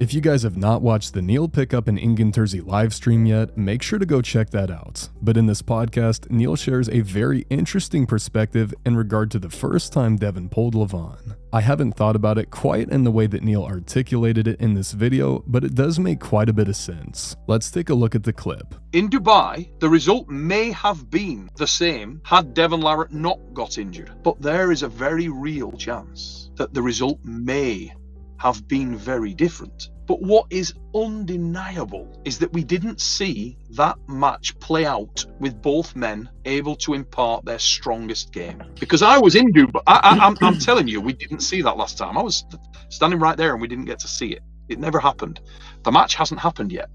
If you guys have not watched the Neil Pickup and Engin Terzi live stream yet, make sure to go check that out. But in this podcast, Neil shares a very interesting perspective in regard to the first time Devon pulled Levan. I haven't thought about it quite in the way that Neil articulated it in this video, but it does make quite a bit of sense. Let's take a look at the clip. In Dubai, the result may have been the same had Devon Larratt not got injured, but there is a very real chance that the result may have been very different. But what is undeniable is that we didn't see that match play out with both men able to impart their strongest game. Because I was in Dubai, I, I, I'm, I'm telling you, we didn't see that last time. I was standing right there and we didn't get to see it. It never happened. The match hasn't happened yet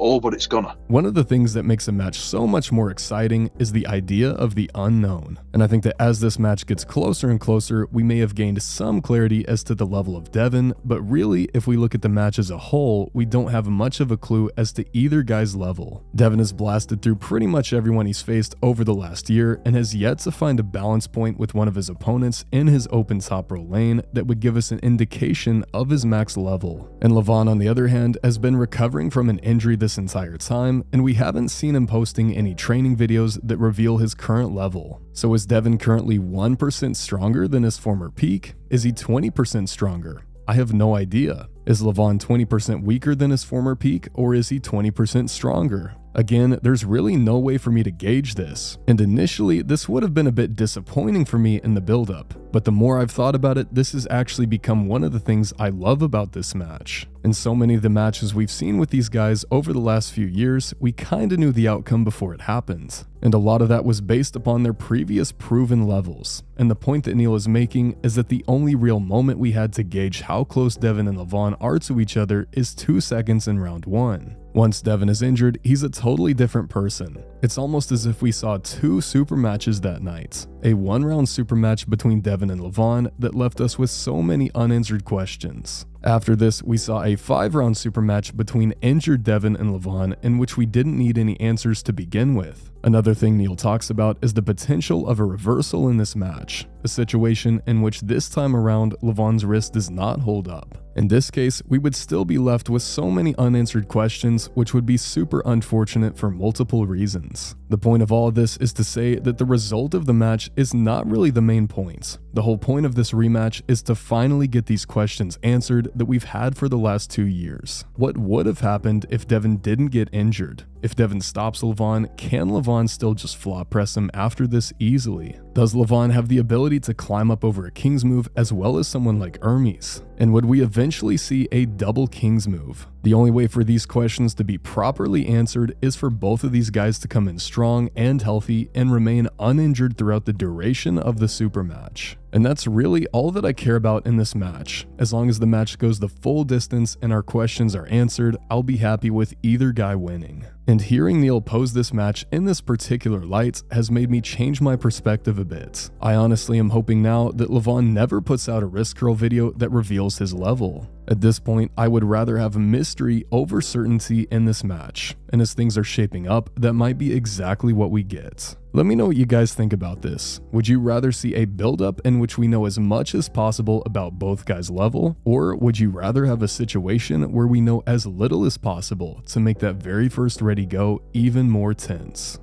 oh, but it's gonna. One of the things that makes a match so much more exciting is the idea of the unknown. And I think that as this match gets closer and closer, we may have gained some clarity as to the level of Devon, but really, if we look at the match as a whole, we don't have much of a clue as to either guy's level. Devon has blasted through pretty much everyone he's faced over the last year and has yet to find a balance point with one of his opponents in his open top row lane that would give us an indication of his max level. And Levan, on the other hand, has been recovering from an injury this this entire time, and we haven't seen him posting any training videos that reveal his current level. So is Devon currently 1% stronger than his former peak? Is he 20% stronger? I have no idea. Is Levan 20% weaker than his former peak, or is he 20% stronger? Again, there's really no way for me to gauge this, and initially this would have been a bit disappointing for me in the build-up, but the more I've thought about it, this has actually become one of the things I love about this match. In so many of the matches we've seen with these guys over the last few years, we kinda knew the outcome before it happened. And a lot of that was based upon their previous proven levels. And the point that Neil is making is that the only real moment we had to gauge how close Devon and Levan are to each other is 2 seconds in round 1. Once Devon is injured, he's a totally different person. It's almost as if we saw two super matches that night. A one round super match between Devon and Levan that left us with so many unanswered questions. After this, we saw a 5 round super match between injured Devon and Levan in which we didn't need any answers to begin with. Another thing Neil talks about is the potential of a reversal in this match, a situation in which this time around Levan's wrist does not hold up. In this case, we would still be left with so many unanswered questions, which would be super unfortunate for multiple reasons. The point of all of this is to say that the result of the match is not really the main point. The whole point of this rematch is to finally get these questions answered that we've had for the last two years. What would have happened if Devon didn't get injured? If Devon stops Levan, can Levan still just flop press him after this easily? Does Levan have the ability to climb up over a King's move as well as someone like Ermes? And would we eventually see a double King's move? The only way for these questions to be properly answered is for both of these guys to come in strong and healthy and remain uninjured throughout the duration of the super match. And that's really all that I care about in this match. As long as the match goes the full distance and our questions are answered, I'll be happy with either guy winning. And hearing Neil pose this match in this particular light has made me change my perspective a bit. I honestly am hoping now that Levan never puts out a wrist curl video that reveals his level. At this point, I would rather have mystery over certainty in this match, and as things are shaping up, that might be exactly what we get. Let me know what you guys think about this. Would you rather see a build-up in which we know as much as possible about both guys' level, or would you rather have a situation where we know as little as possible to make that very first ready go even more tense?